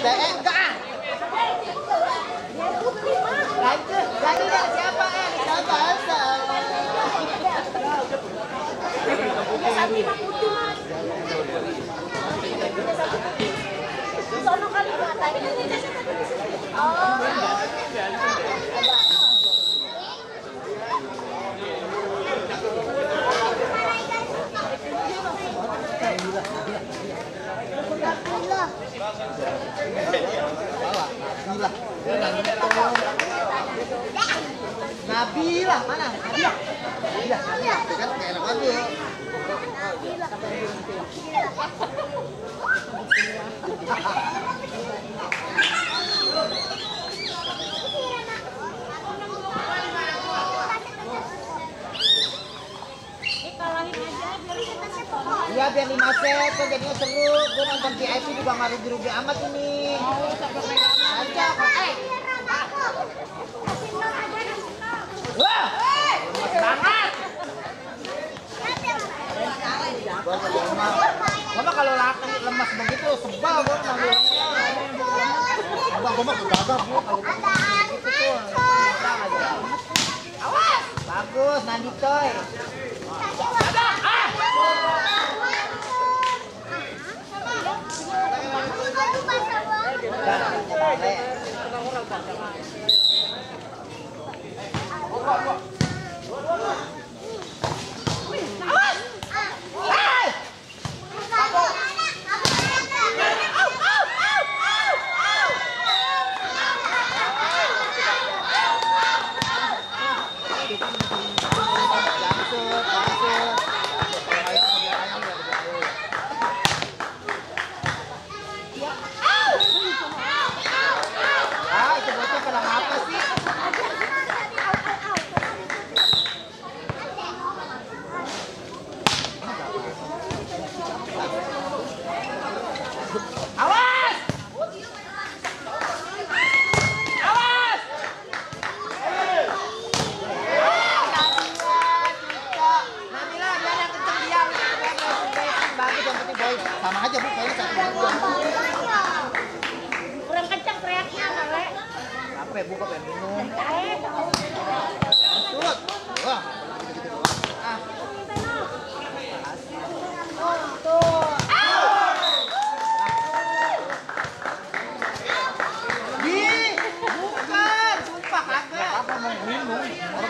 Eh, enggak ah. Jadi yang siapa eh? Siapa asal? Sono kali matanya. Oh. Nabila mana? Nabila. Nabila. Nabila. Itu kan kayak enak lagu. Iya biar lima set kok jadinya seru. Gue nonton VIP juga nggak rugi-rugi amat ini. Aja. Eh. Wah. Lemas banget. Mama kalau laki lemas begitu sebal gue manggilnya. Abang gue mah kegagap bu kalau begitu tuh. Awas. Bagus Nandi coy. Ada. Ah. Yeah.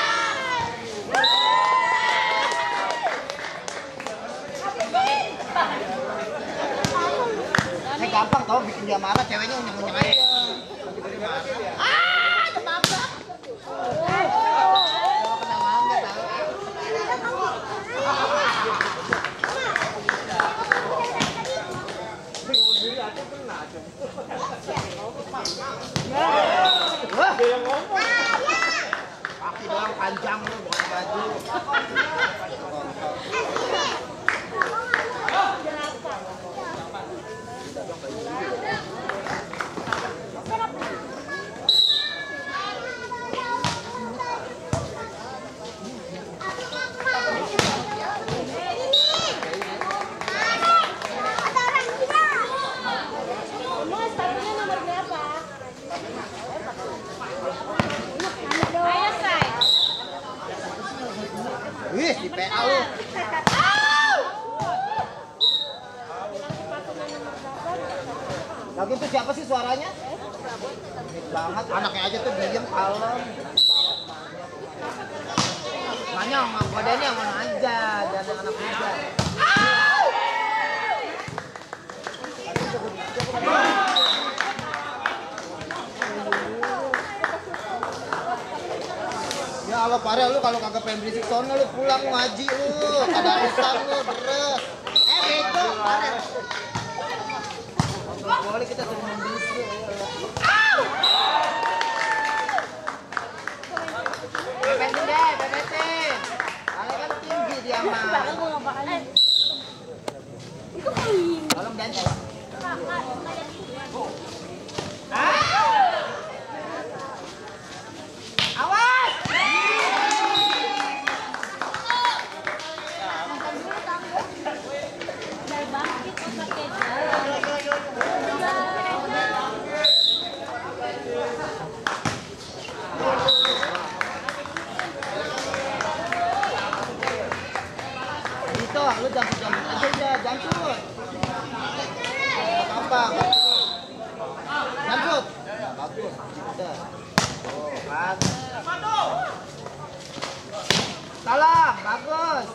dia gampang tau bikin dia marah, ceweknya unyeng-unyeng aja. Ah, ketabrak. Kalau kena mangga tahu. Wah, kaki doang panjang lu, bukan baju. Itu siapa sih suaranya? Banget, anaknya aja tuh diem kalem. Makanya sama yang mana aja, dan anak muda. Ya Allah parah lu kalau kagak pengen berisik sono lu pulang ngaji lu. Ada urusan lu beres. Eh bego parah. Boleh kita suruh membisik. Bebetin deh, bebetin. Kalian kan tinggi dia mah. Tolong jangan. Awas! Itu, lu jambut jambut aja udah, jambut. Apa? Jambut. Bagus. Udah. Oh, kan. Tolong, bagus.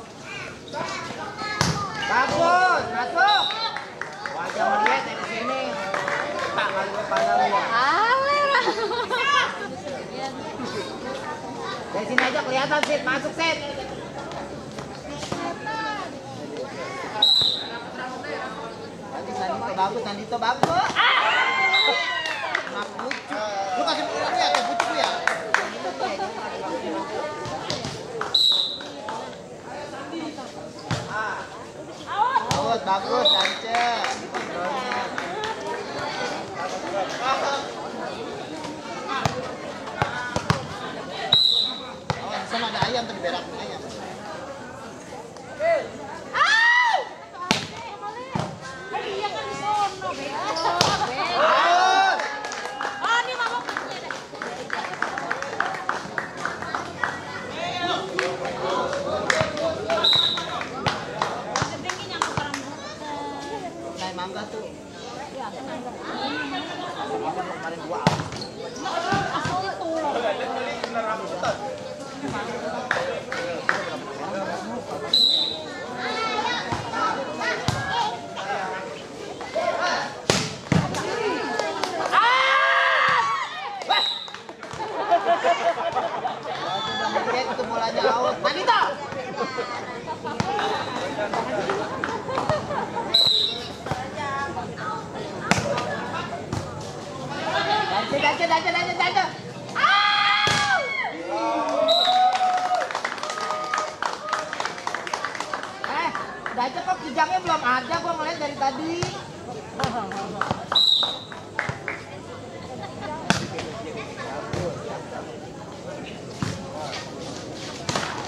Bagus, masuk. Wajah melihat dari sini. Tak kali kepala lu ya. Dari sini aja kelihatan sih, masuk set. Nanti Nandito bagus, Nandito bagus. Anak lucu. Lu kasih pulang ya, kayak bucu ya. Bagus. Awas, di sana ada ayam tadi berak ayam. Bagus. Oh, ini mama punya deh. Ketinggian yang kurang Naik mangga tuh. Ya, tenang. Mangga kemarin dua. Asal itu loh. Sudah mengcek itu bolanya out. Nandito. Dance, dance, dance, dance, dance. Eh, dance kok kijangnya belum ada, gua ngeliat dari tadi.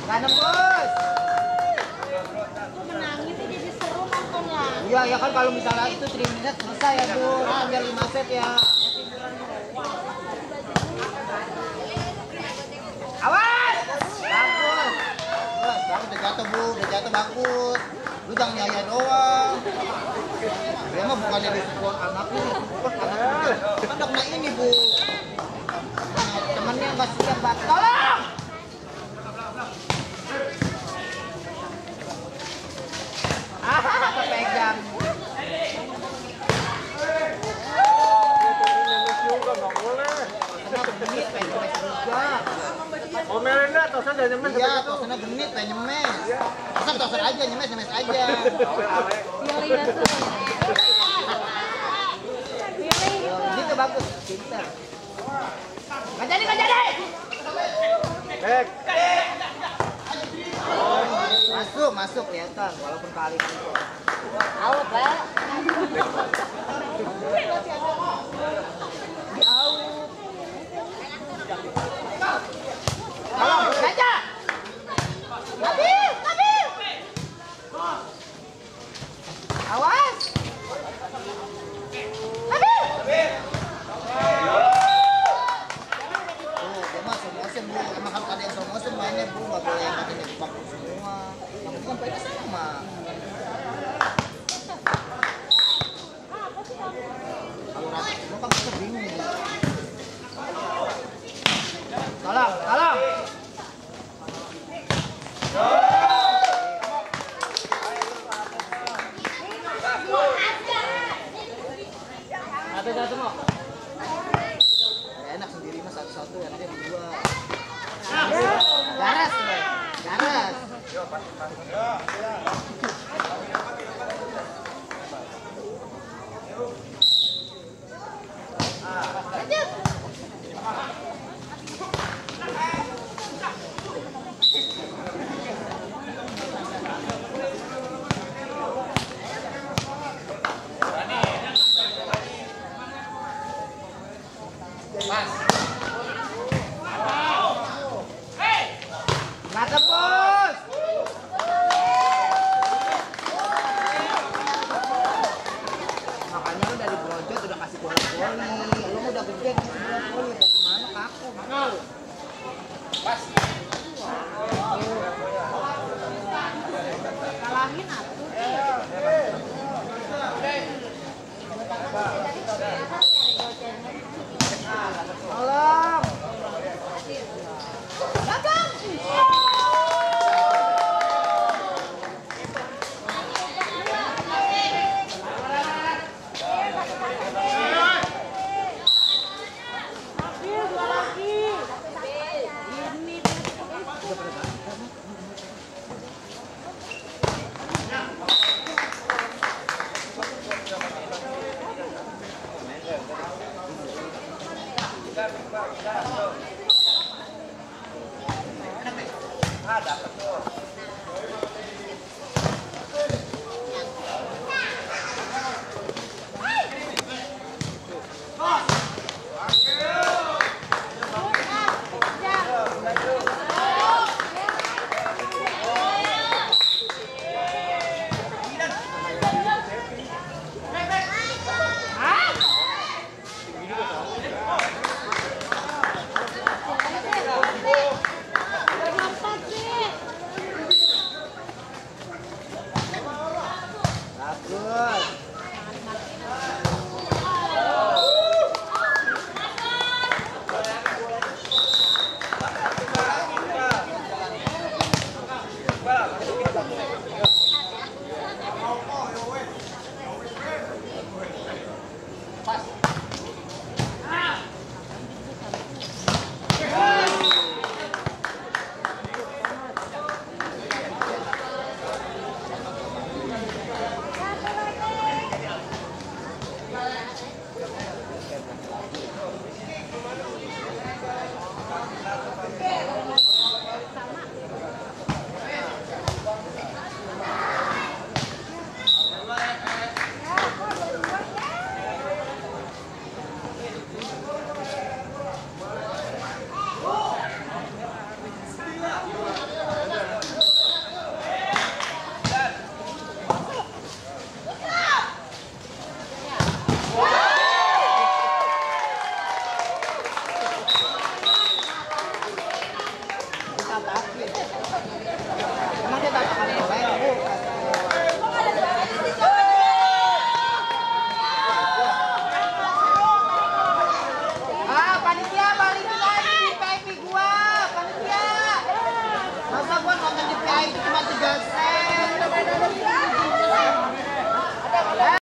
Gak nembus. Aku menangis sih jadi seru nontonnya. Iya, ya kan kalau misalnya itu 3 menit selesai ya, Bu. Biar 5 set ya. Awas! Bagus. Bagus, bagus udah jatuh, Bu. Udah jatuh bagus. Lu jangan nyaya doang. Dia mah bukannya di support anaknya, di support anaknya. Kan udah kena ini, Bu. Nah, temennya nggak siap, Bat. Tolong! Ah, Omelin dah, tosan jangan nyemes Iya, tosannya genit, pengen nyemes Tosan tosan aja, nyemes nyemes aja Pilih gitu bagus, pinter Gak jadi, gak jadi Back Masuk, masuk kelihatan, walaupun kali ini. Awet, Pak 这么。